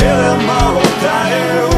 Just killing my